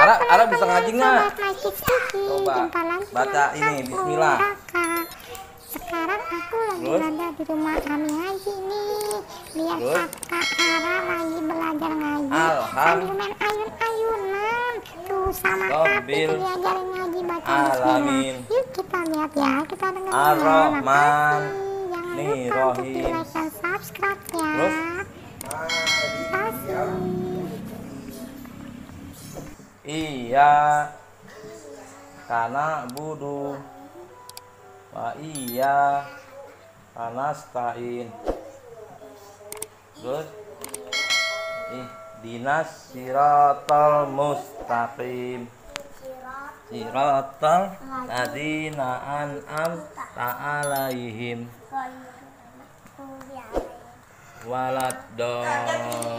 Ara, Ara bisa ngaji nggak? Coba baca ini, Bismillah. Sekarang aku lagi Terus? berada di rumah kami ngaji nih. Lihat Terus? kakak Ara lagi belajar ngaji. Sambil main ayun-ayunan. Tuh sama Rabbil diajarin ngaji baca. Bismillah. Yuk kita lihat ya, kita dengar Ar-Rahman. Jangan Nih, lupa untuk Iya. Karena budu. Wa iya. Karena stain terus? Ih dinas siratal mustaqim. Siratal ladina an'am ta'alaihim. Walad dolin amin